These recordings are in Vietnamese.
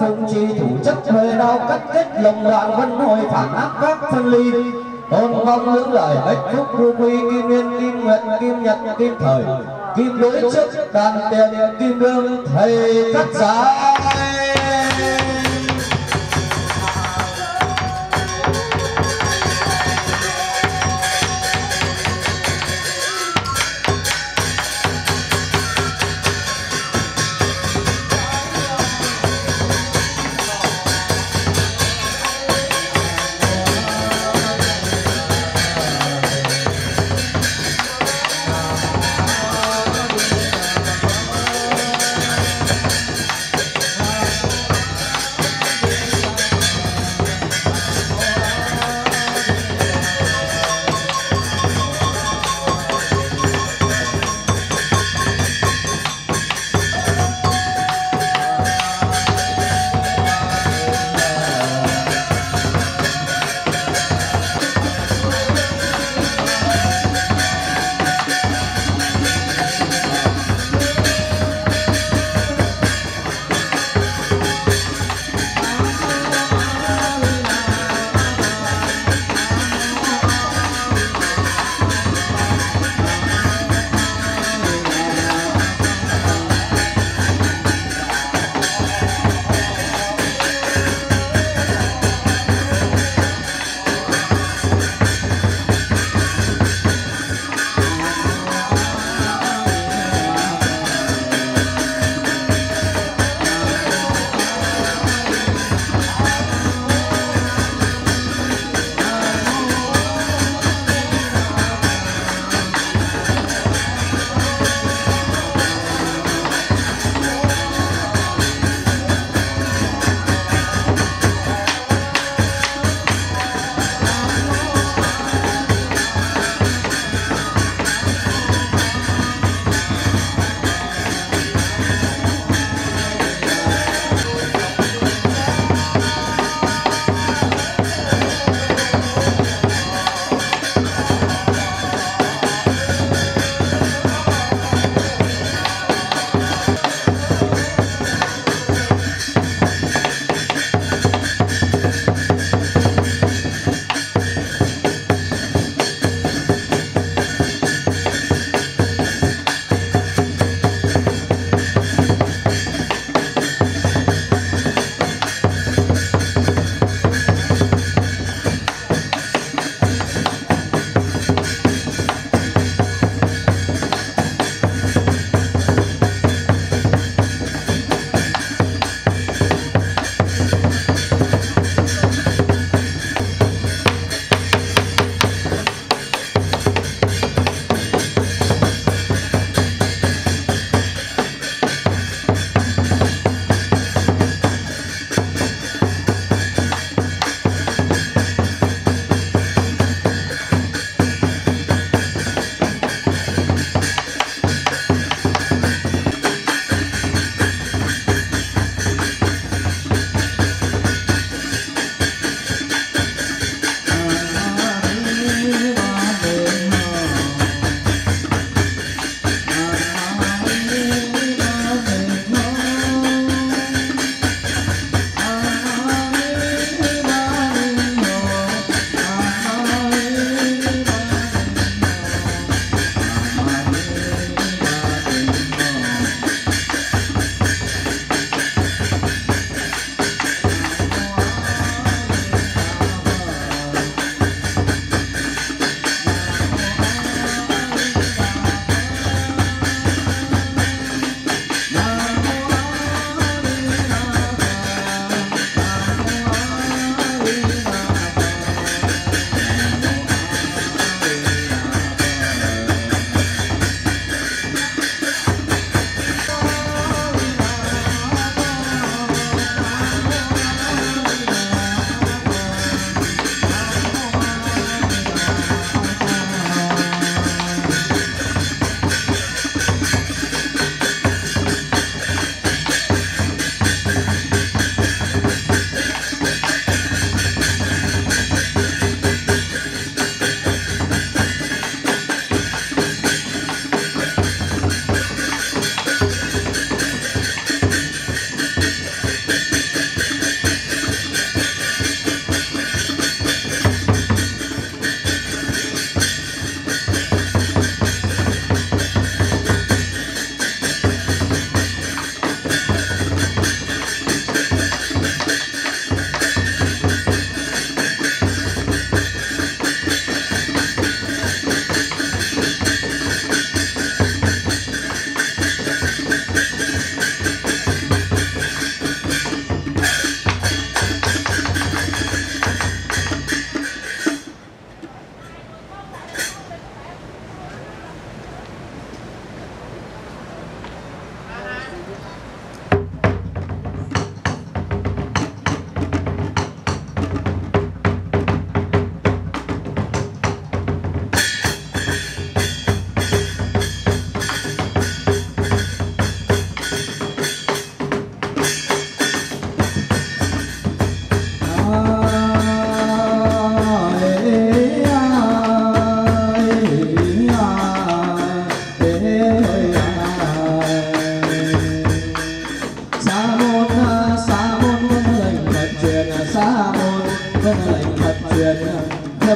phương chi thủ chất hơi đau, cắt kết lòng đoạn vân hồi, phản áp các phân ly. Tôn mong những lời bách phúc thu quy, kim liên kim nguyện kim nhật, kim thời. Kim đối trước, đàn tiền, kim đương thầy cắt giá.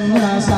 Thâm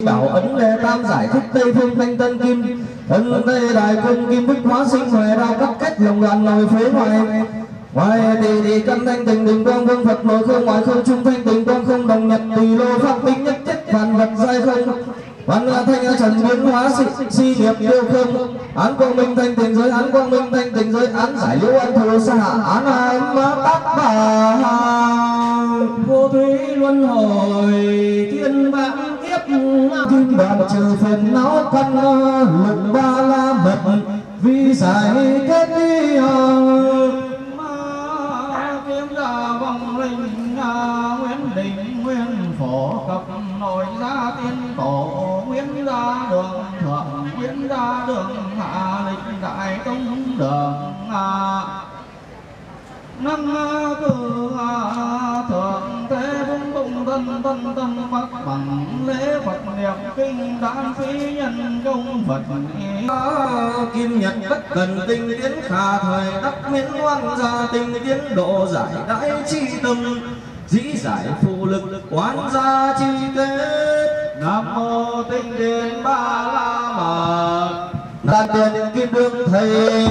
bảo ấn đề tam giải thích tây phương thanh tân kim. Ấn tây đại quân kim bích hóa sinh hoài đao cắt cách lòng đoàn nội phế hoài, ngoài thì thì căn thanh tình đình quang vương phật nội không ngoại không trung thanh tình quang không đồng nhật tùy lô pháp tính nhất chất vạn vật giai không. Văn thanh trần biến hóa si, si nghiệp tiêu không. Án quang minh thanh tình giới án quang minh thanh tình giới án giải lưu an thù sa hạ án ám tác bà vô thủy luân hồi thiên vạn kiếp kim trừ phiền não căn lục ba la mật vi giải kết đi à. ma kiếm ra vong linh nguyễn đình nguyên, phổ cập nội gia tiên tổ, nguyễn gia đường thượng, nguyễn gia đường hạ lịch đại tông đường năng cử thượng thế bung bung tân tân tân bắc bằng lễ phật niệm kinh đan phi nhân công phật kim nhật bất cần tinh tiến khả thời đắc miễn oan gia tinh tiến độ giải đại chi tâm. Dĩ giải phụ lực quán gia chi kết nam mô tinh điện ba la mật đàn tiền kim đương thầy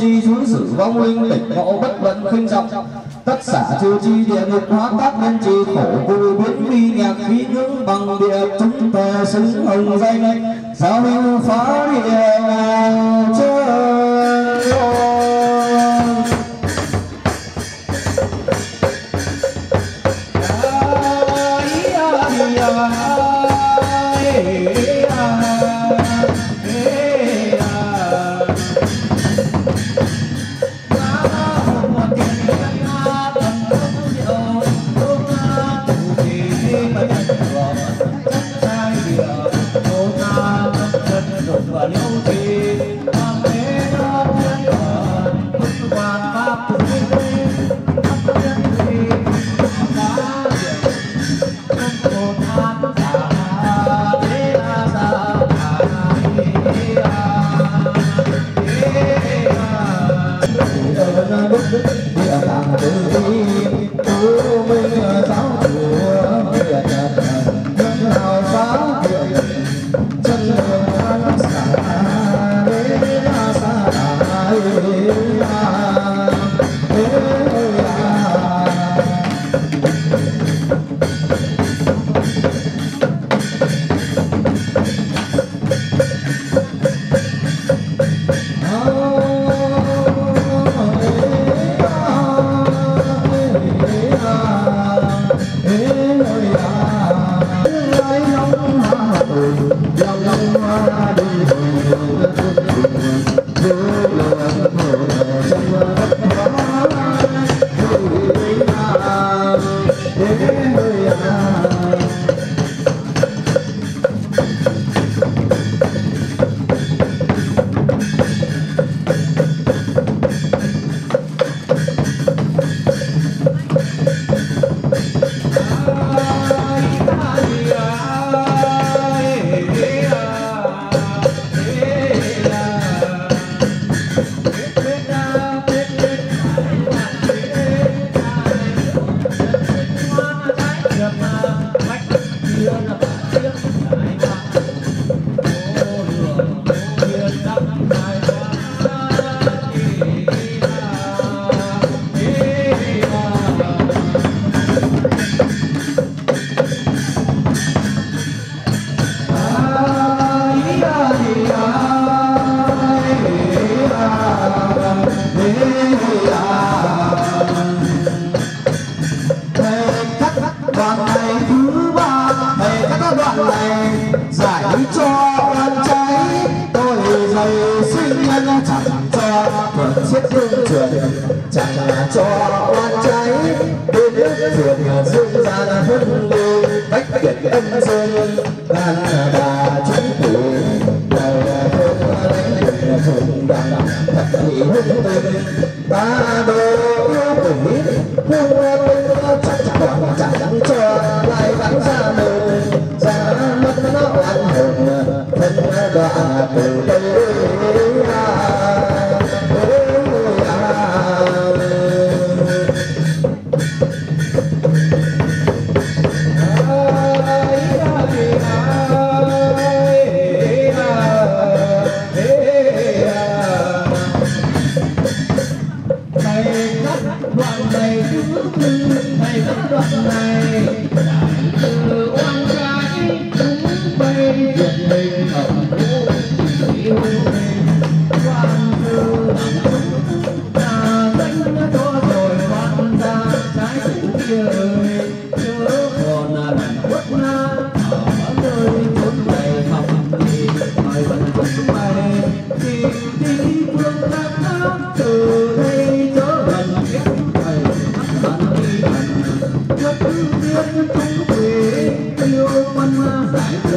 chi cắt sử vong linh tỉnh ngộ bất vận khinh trọng tất xả chư chi địa ngục hóa tác nhân chi khổ vui biến vi nhạc khí ngưỡng bằng địa chúng ta xứng hồng danh. Giao lưu phá địa chơi thầy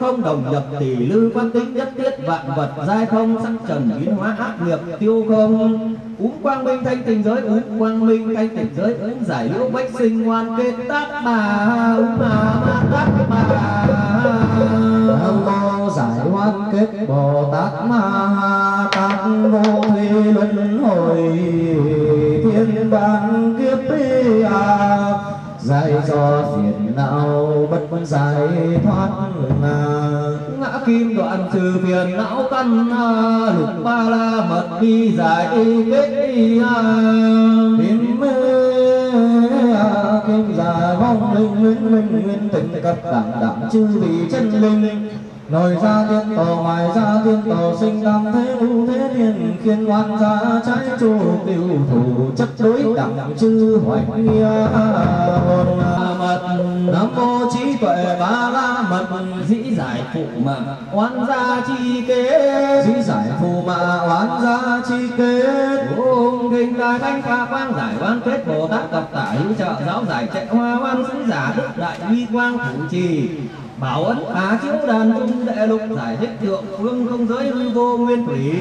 không đồng nhập tỷ lư quan tính nhất tiết vạn vật giai không, sắc trần biến hóa ác nghiệp tiêu không. Úm quang minh thanh tình giới, úm quang minh thanh tình giới, úm giải liễu bách sinh ngoan kết tác bà, úm mà ma tác bà. Nam mô giải thoát kết bồ tát ma tát vô thủy luân hồi, thiên đàng kiếp à. Giải do phiền não giải thoát là ngã kim đoạn trừ phiền não căn lục ba la mật đi giải kết đi à. kim mê à, kim già vong linh nguyên linh nguyên tình cấp đẳng đẳng chư vị chân linh lời ra thiên tờ ngoài ra thiên tờ sinh tam thế ưu thế thiên khiên oan ra trái chu tiêu thủ. Chấp đối đẳng chư hoạch nghĩa, hồn mật. Nam mô trí tuệ ba la mật. Dĩ giải phụ mà oan gia chi kế. Dĩ giải phụ mà oan gia chi kết Ôm kinh đại thanh pháp quang giải oan kết Bồ Tát tập tả hữu trợ, giáo giải chạy hoa oan sứ giả đức đại uy quang thủ trì bảo ấn phá chiếu đàn trung đệ lục, giải thích thượng phương không giới hư vô nguyên thủy.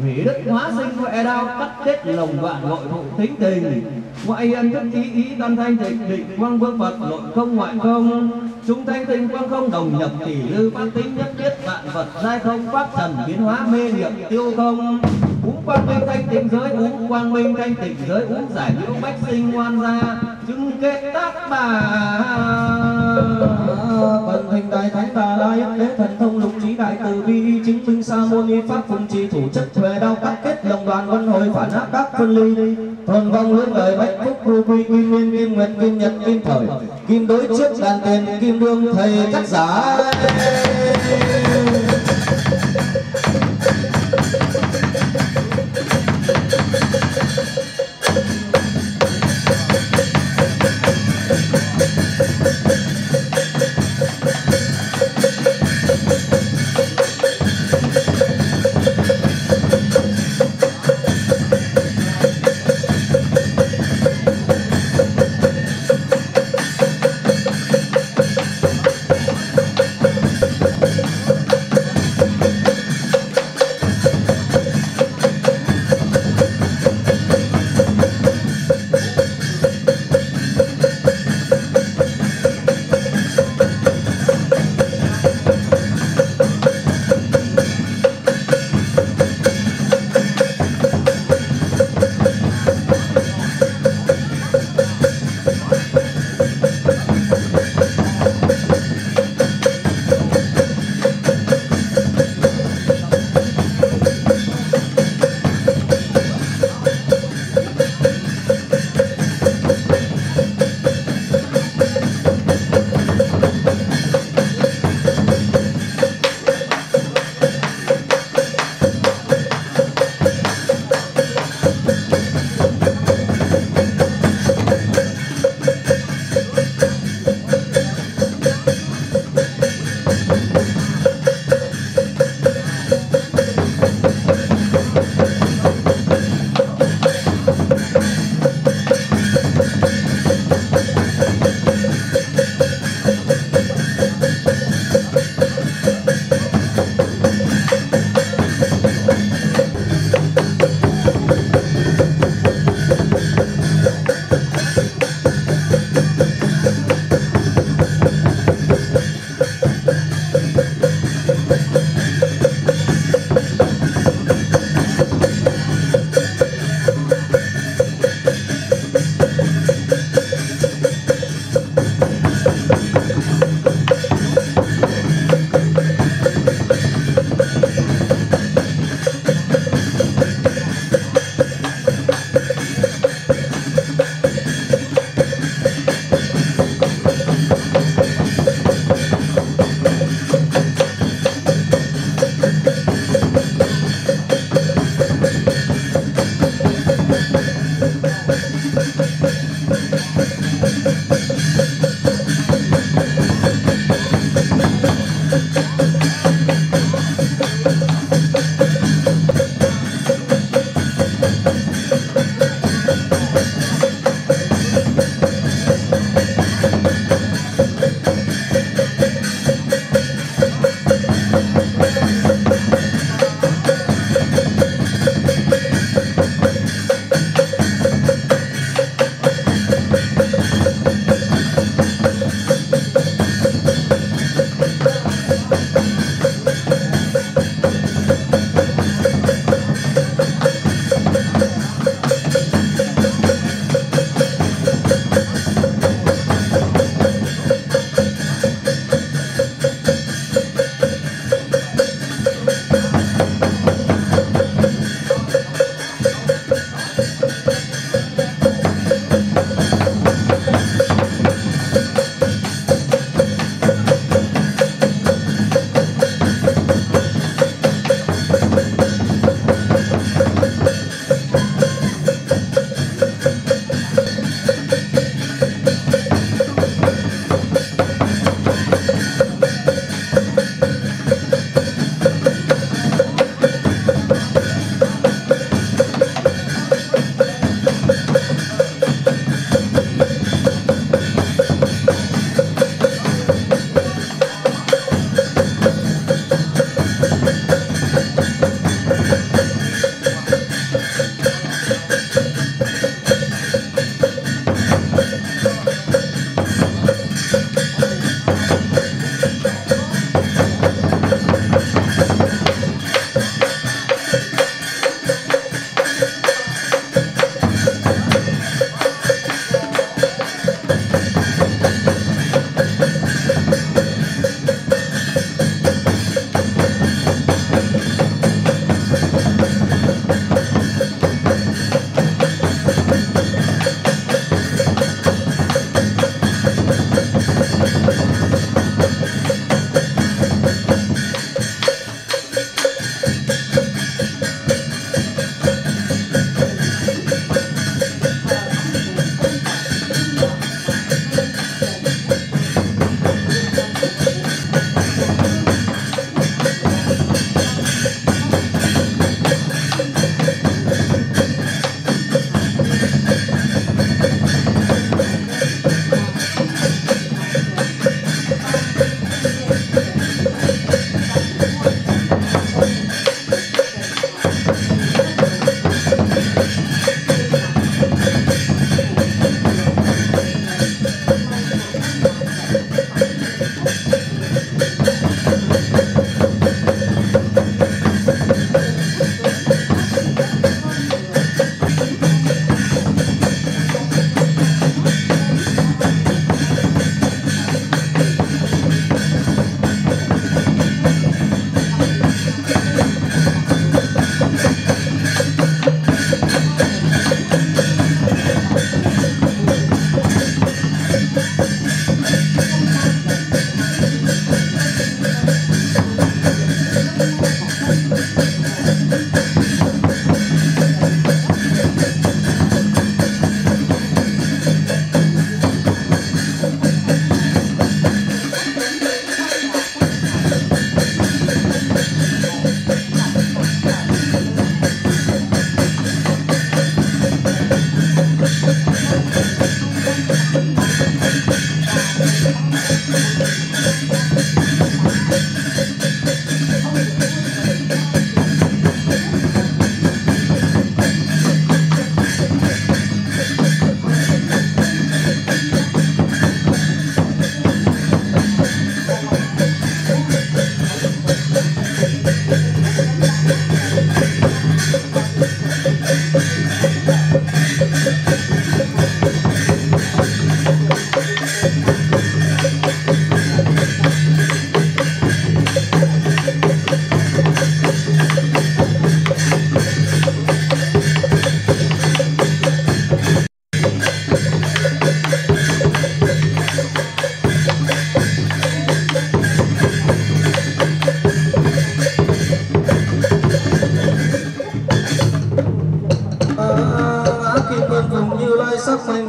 Thủy đức hóa sinh huệ e đao cắt kết lồng vạn nội thụ tính tình. Ngoại hiện thức ý ý tam thanh tịnh, định quang vương phật nội không ngoại không. Chúng thanh tinh quang không đồng nhập tỷ lư văn tính nhất thiết, vạn vật giai không pháp trần biến hóa mê nghiệp tiêu không. Uống quang minh thanh tịnh giới uống quang minh thanh tịnh giới uống giải liễu bách sinh ngoan gia, chứng kết tác bà. Vận hình đại thánh tà la yết đế thần thông lục trí đại từ bi chứng minh sa môn ni pháp phùng trì thủ chất huệ đau cắt kết đồng đoàn vân hồi phản áp các phân ly thuần vong hướng lời bách phúc khu quy kim nguyên kim nguyệt kim nhật kim thời, kim đối trước đàn tiền kim đương thầy cắt giả.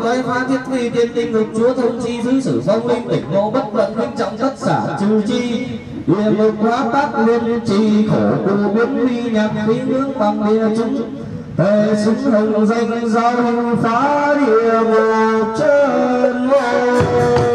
khai phá thiết phi tiên tinh ngục chúa thông chi giữ sử phong linh tỉnh ngô bất vận minh trọng tất xả trừ chi. Địa ngục hóa tác liên chi khổ cụ biến huy nhạc khí nước bằng địa chung Thề xứng hồng danh giao phá địa ngục chân ngô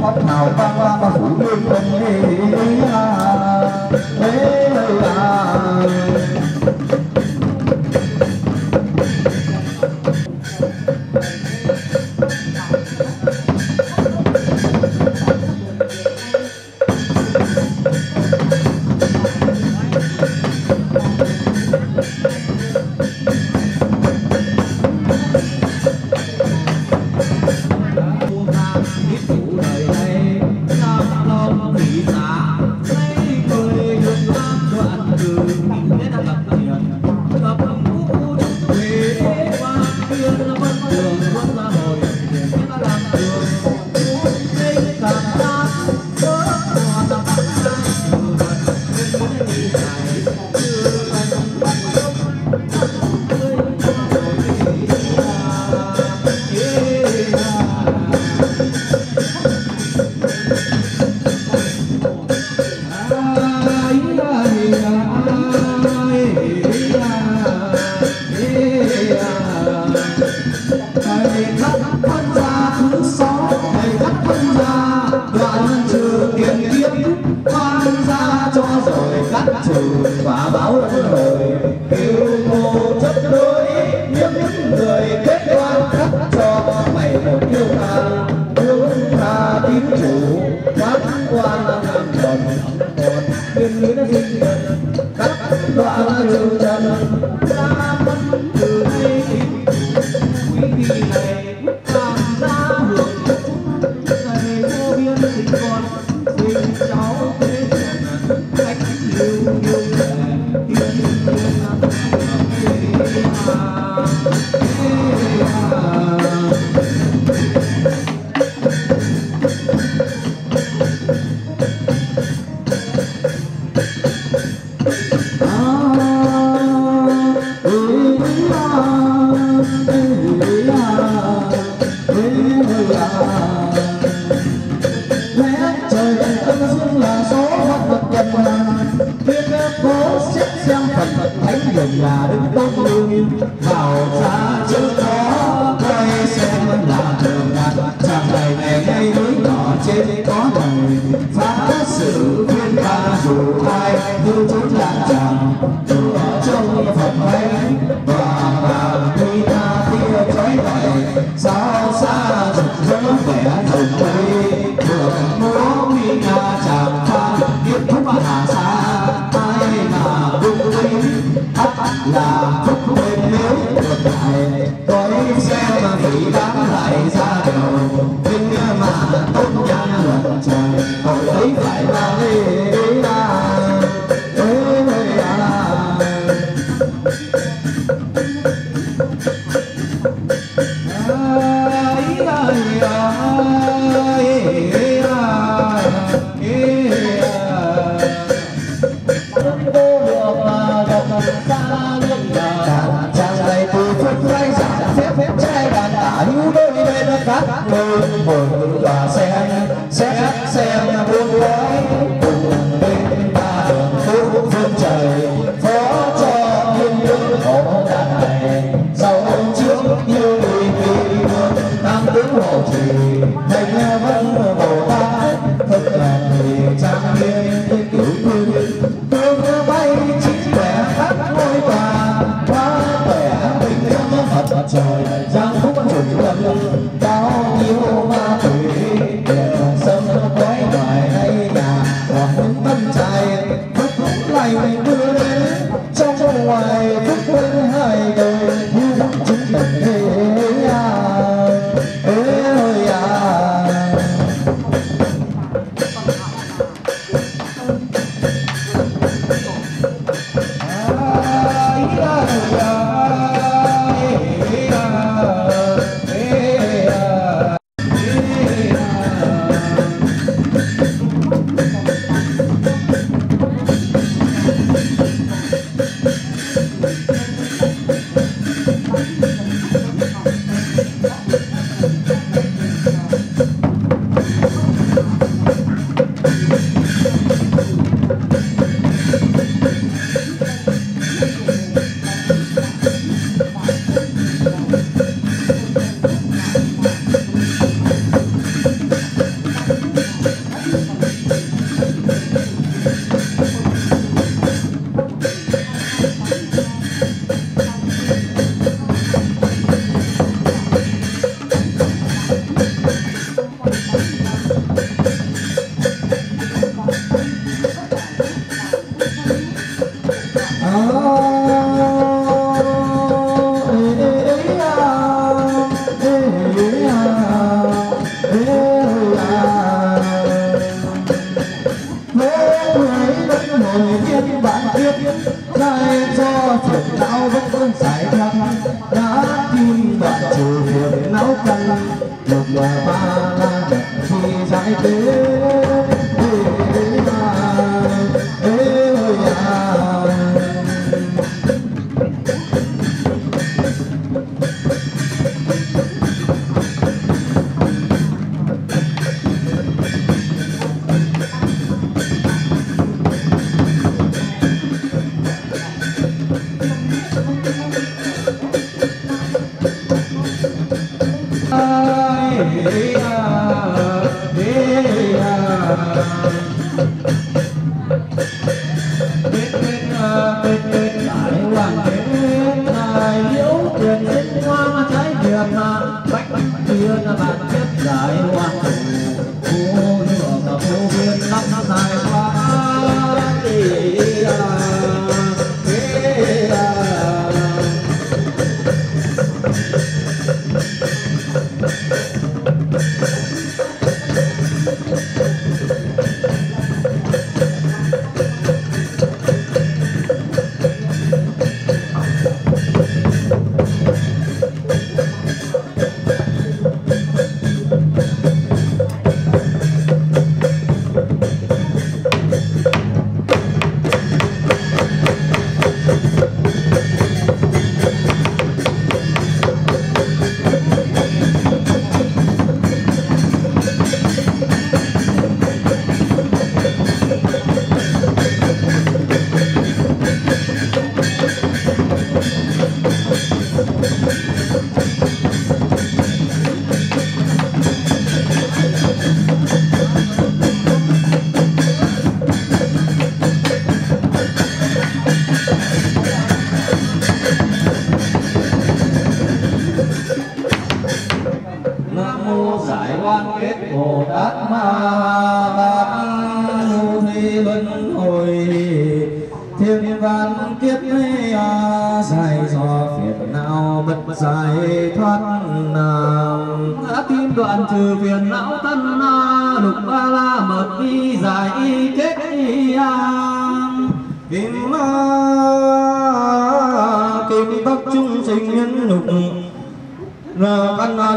vai, vai, vai.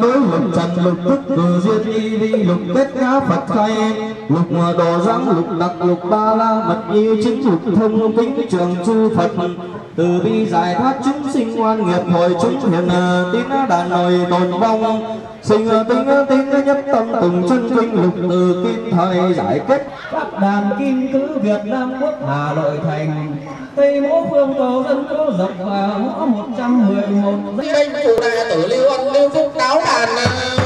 Đối lục trần lục tức cử duyên y vi lục kết ngã phật khai lục đồ giáng lục đặc, lục ba la, mật yêu chính lục thông kính trường chư phật. Từ bi giải thoát chúng sinh ngoan nghiệp, hồi chúng hiện tín đàn nồi tồn vong. Sinh tinh tín nhất tâm từng chân kinh, lục từ kim thời giải kết. Các đàn kim cứ việt nam quốc hà nội thành tây mỗ phương tổ dân cố dọc và mỗ một trăm mười một chủ đại tử lưu ân lưu phúc cáo đàn.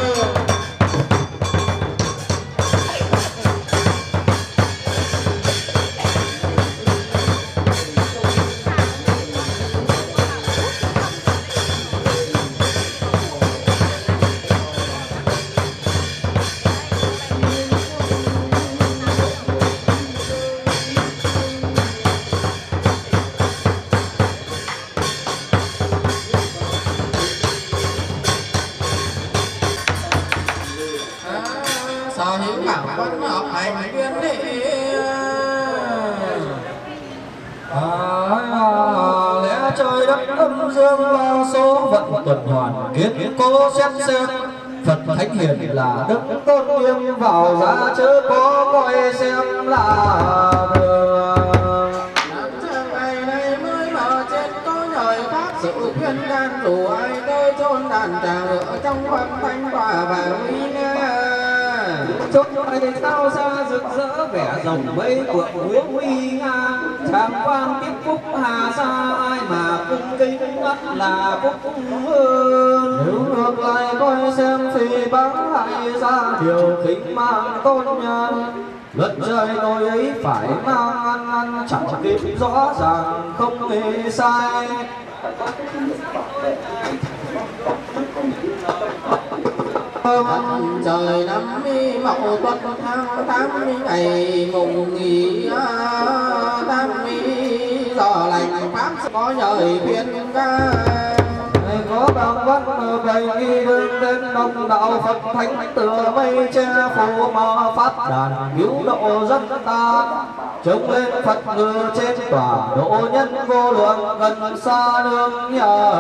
Kiến cố xét xem. Phật thánh hiền là đức tôn nghiêm vào giá chớ có coi xem là pháp sự khuyên đan đủ ai tới chôn đàn trà ngựa trong văn thanh quả và uy nghe chốt này sao ra rực rỡ vẻ rồng mây của uy nga tràng quan tiếp phúc hà sa ai mà cung kính mắt là phúc hơn nếu ngược lại coi xem thì báng hay ra điều kính mang tôn nhân. Luật trời tôi ấy phải mang ăn ăn chẳng kịp rõ ràng, không hề sai. Mặt trời năm mi mậu tuất tháng tám mi ngày mùng nghỉ tám mi giờ lành pháp có nhời thiên ca có bằng văn bày nghi đương đến đông đạo Phật thánh tựa mây che phủ mờ pháp đàn cứu độ dân ta trông lên Phật ngự trên tòa độ nhân vô lượng gần xa nương nhờ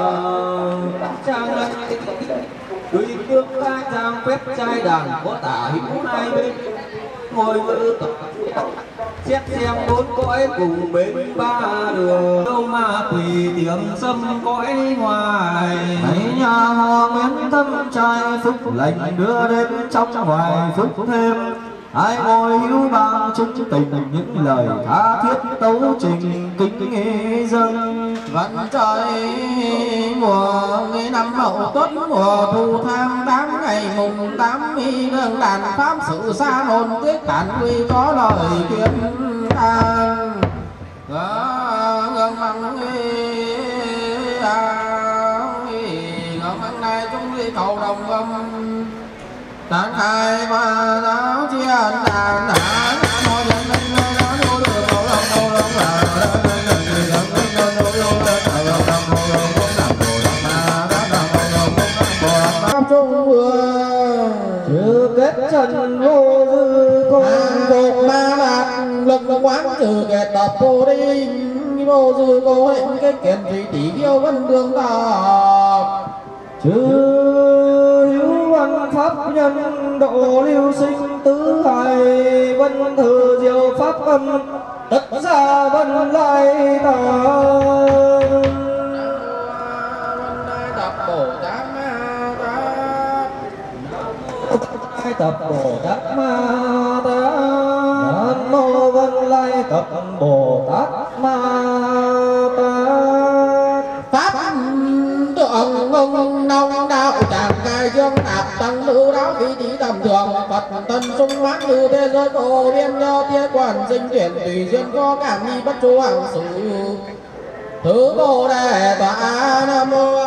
Tùy tương ca trang phép trai đàn có tả hữu hai bên. Ngồi ngữ tập, xét xem bốn cõi cùng bên ba đường. Đâu ma quỷ tiệm xâm cõi ngoài. Thấy nhà họ nguyễn thâm trai phúc lành đưa đến trong ngoài phúc thêm. Ai ngồi hữu bằng chứng tình, những lời tha thiết tấu trình kính nghi dâng vẫn trời mùa ngày năm mậu tuất mùa, thu tháng tám ngày mùng tám mi nương đàn pháp sự xa hồn tiết tản quy có lời khuyên an ngân măng ngân măng này chúng đi cầu đồng âm. Tán hai và giáo chia đàn vô dư cô hiện cái kiện thủy tỷ yêu vân đường ta. Chư hữu văn pháp nhân độ lưu sinh tứ hải vân thừa diệu pháp âm tất ra vân lai tà. Tập bồ tát ma tát. Nam mô vân lai tập bồ tát ma công đạo tràng cai dương tạp tăng nữ đáo khí trí tầm thường. Phật tân sung mãn như thế giới vô biên nho tia quản sinh chuyển tùy duyên có cảm nghi bất chu hàng sự thứ bồ đề tọa nam mô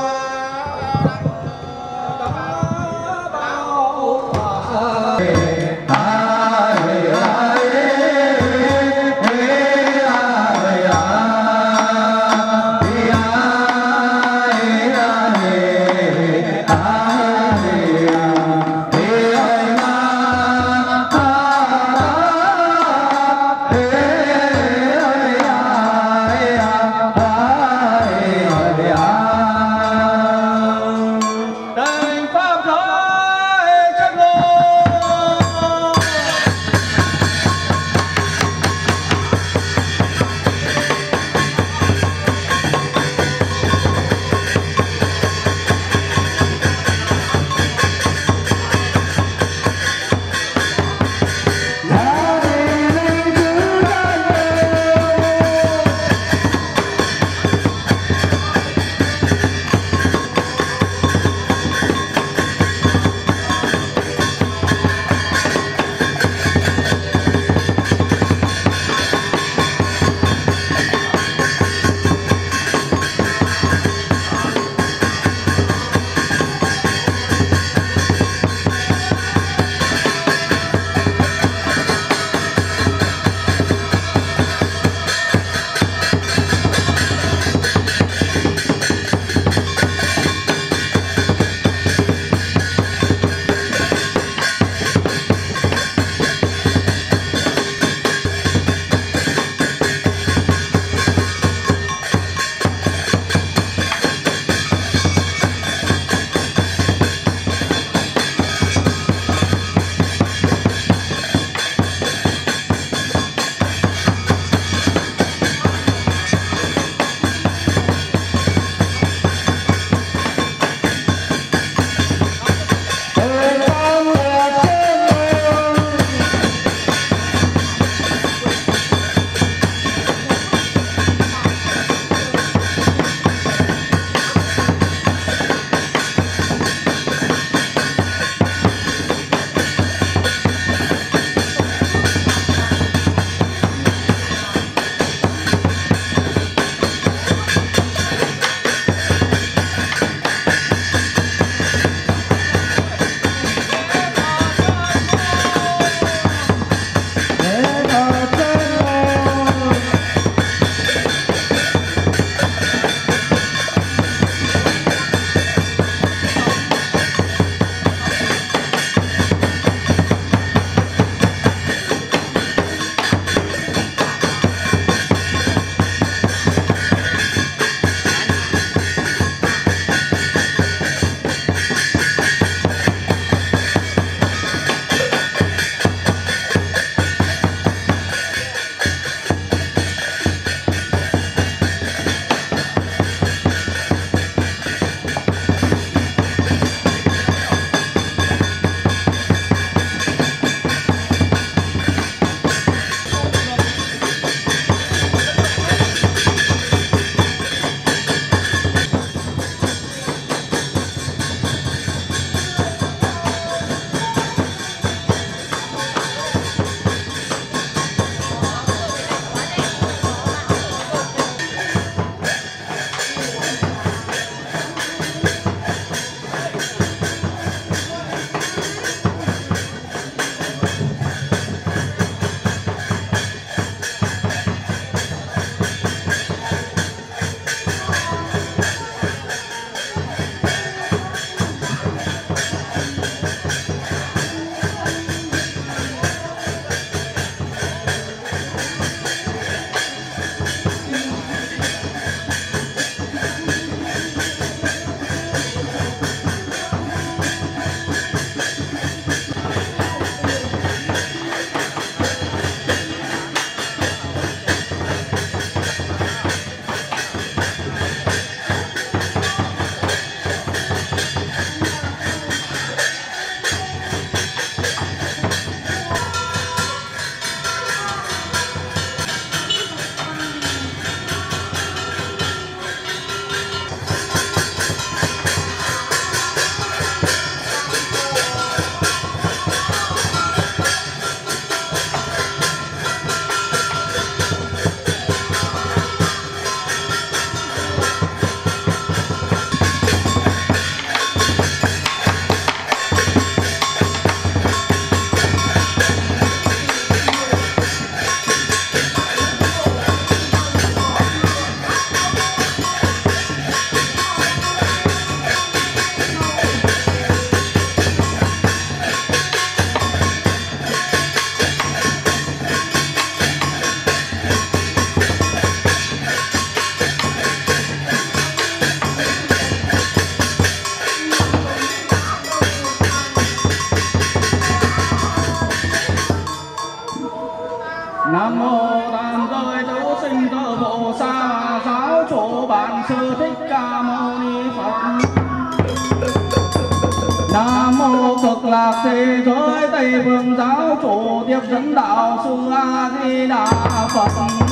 刷刷刷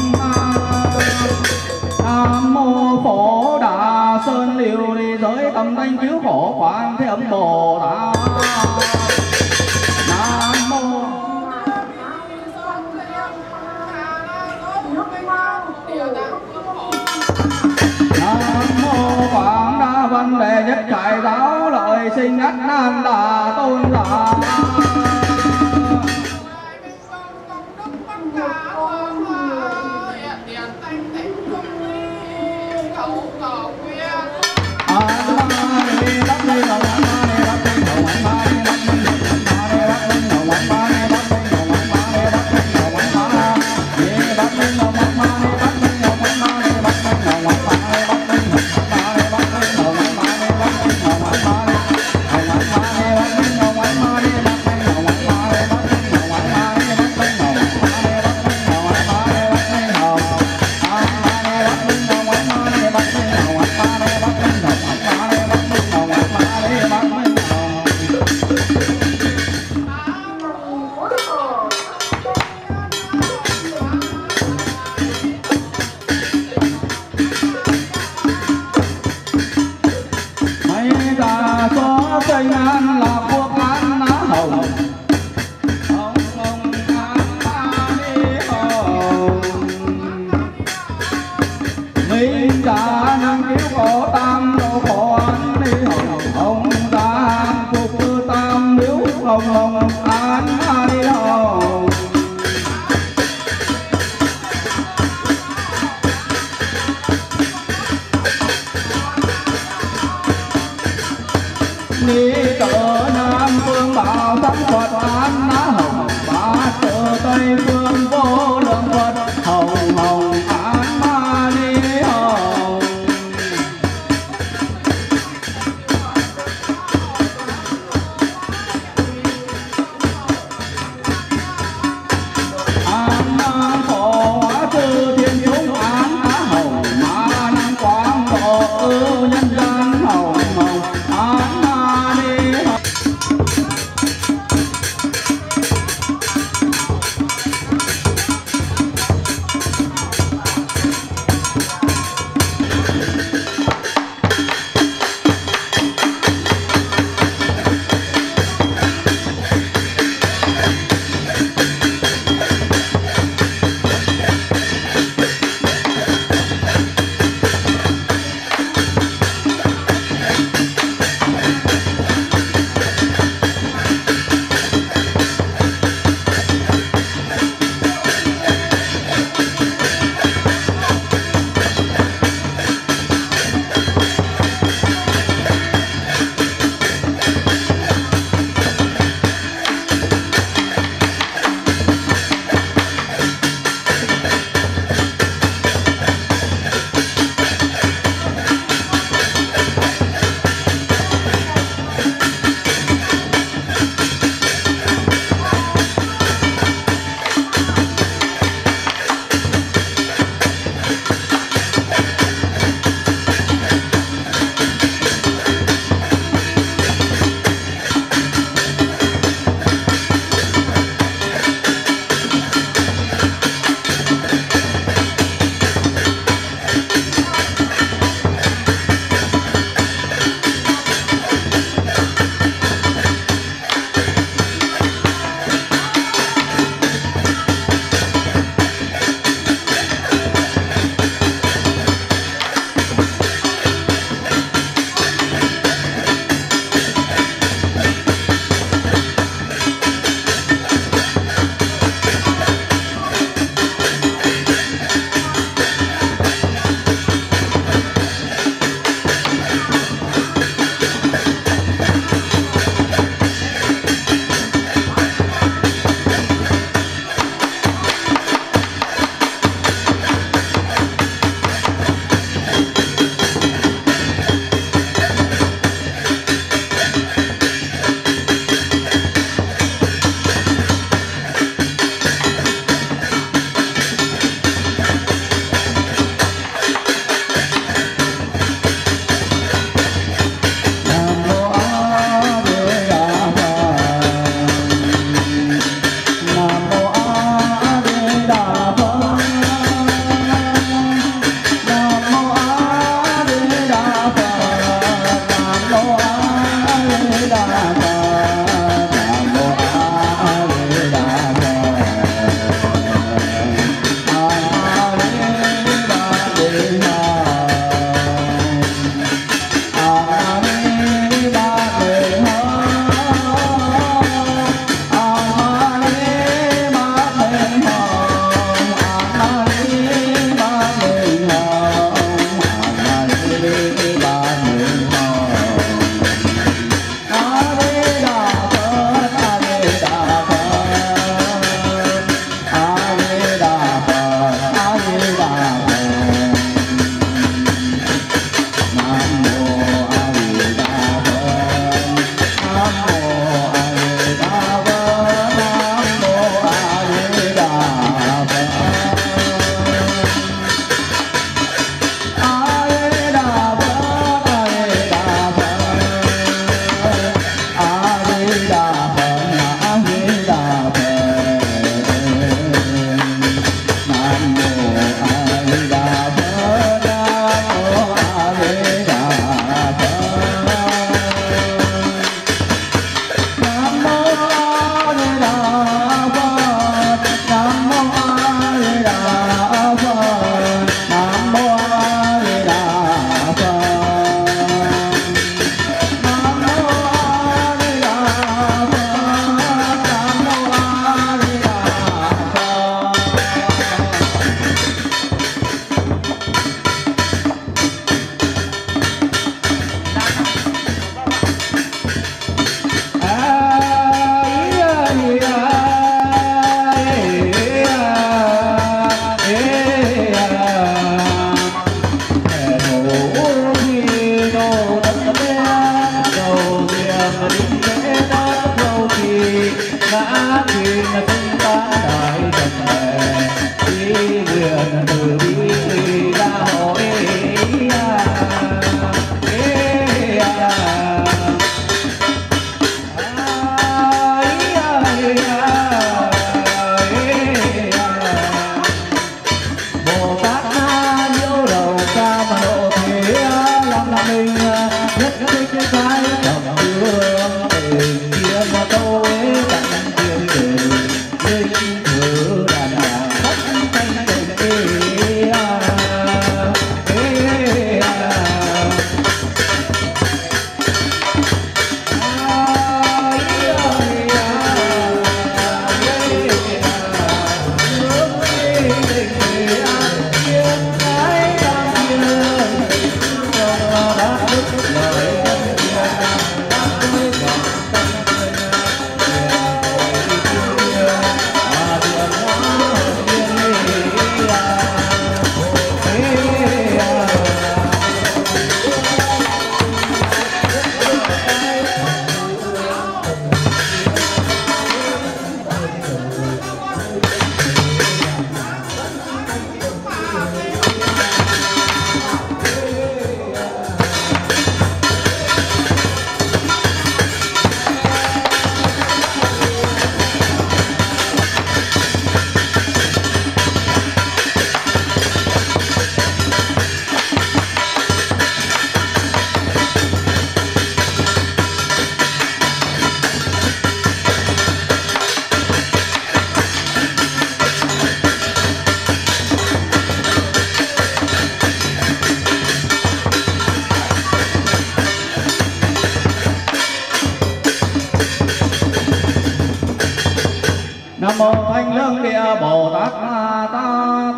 Lương Địa Bồ Tát Ma Tát.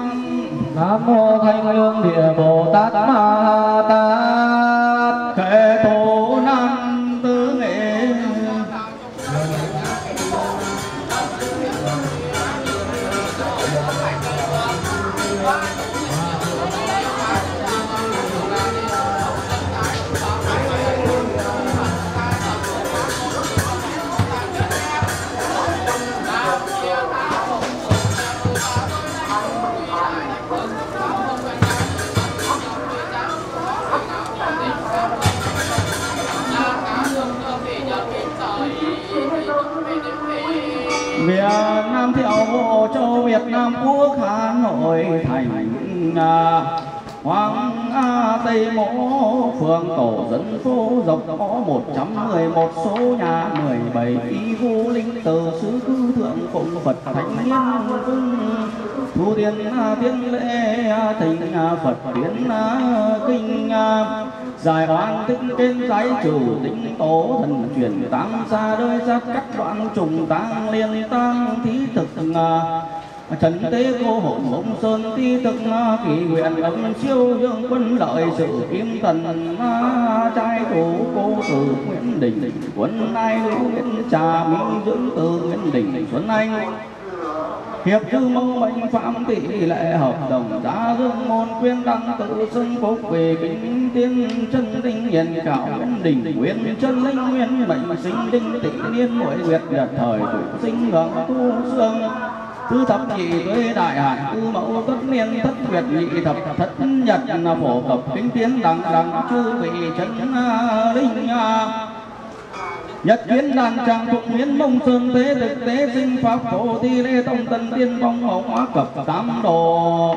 Nam mô Thanh Lương Địa Bồ Tát Ma Tát. Quốc Hà Nội thành à, Hoàng A Tây Mỗ phường tổ dân phố dọc có 111 số nhà 17 y vô linh từ xứ cư thượng phụng Phật thánh nhân cung. Thu tiên tiên lễ thành Phật tiến kinh giải oan tích trên giải chủ tính tố thần chuyển tăng xa đôi ra các đoạn trùng tăng liên tăng thí thực trần tế cô hồn bỗng sơn thi thực kỳ nguyện âm siêu dương quân lợi sự kim thần à, trai thủ cô tử nguyễn đình. Quân ai nguyễn trà minh dưỡng từ nguyễn đình xuân anh. Hiệp chư mâu mệnh phạm tỷ lệ hợp đồng giá dương môn quyên đăng tự xưng phúc về kính tiên chân tinh hiền cảo nguyên đỉnh nguyên chân linh nguyên mệnh sinh đinh tỷ niên mỗi nguyệt nhật thời tuổi sinh hưởng tu xương tứ thập nhị tuế đại hạn tu mẫu tất niên thất nguyệt nhị thập, thất nhật phổ cập, kính tiến đẳng đẳng chư vị chân linh Nhật kiến đàn tràng thuộc miến mông sơn thế thực tế sinh pháp phổ thi lê tông tân tiên phong hậu hóa cập tám đồ.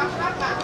Vai pra cá.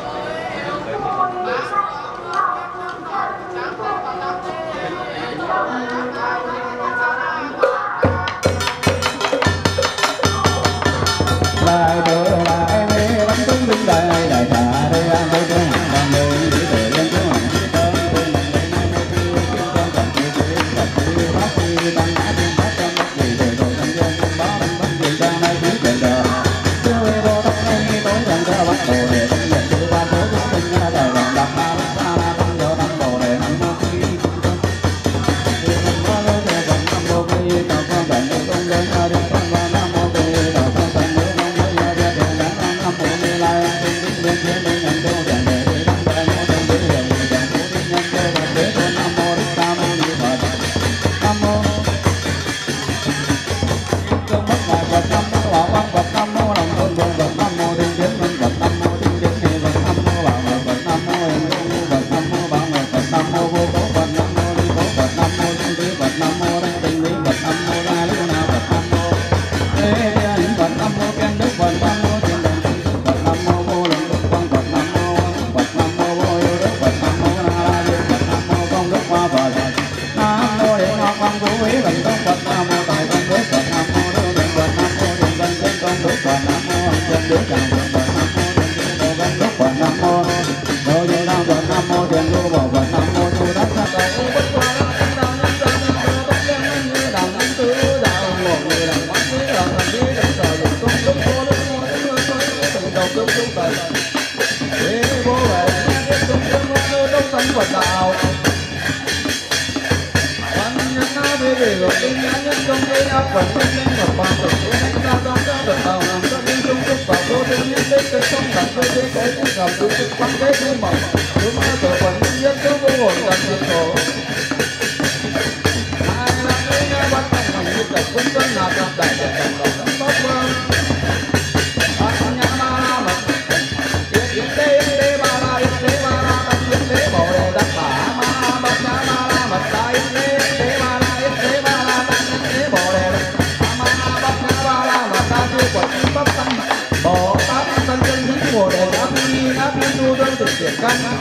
văn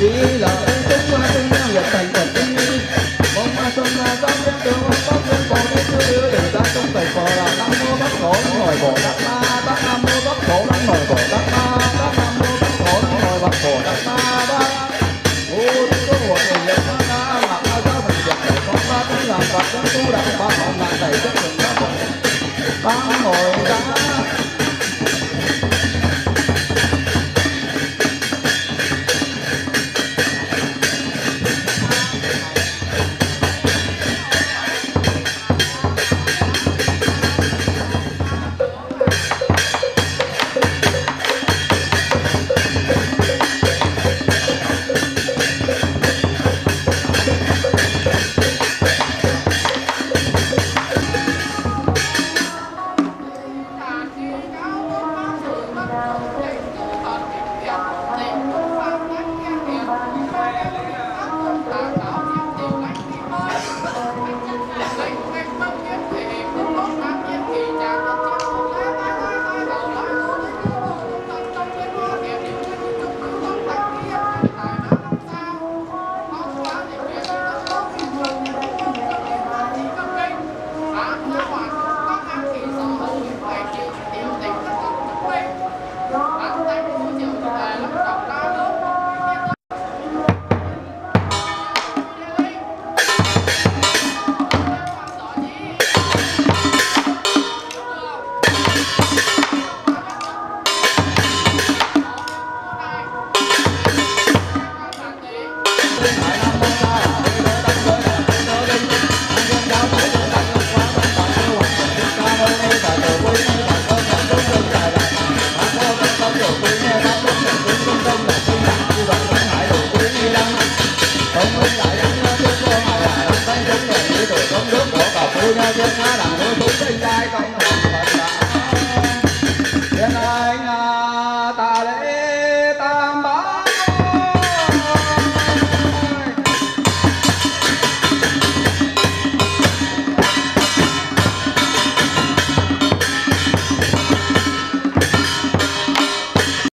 chỉ là tên chúng ta sinh ra lập thành thật tinh đi mong ma sông ma giáp đem đường bóng bóng lên bóng đến chưa đưa để ta không phải phò là năm mô bắt cổ ngồi bỏ đắp ma bắt ma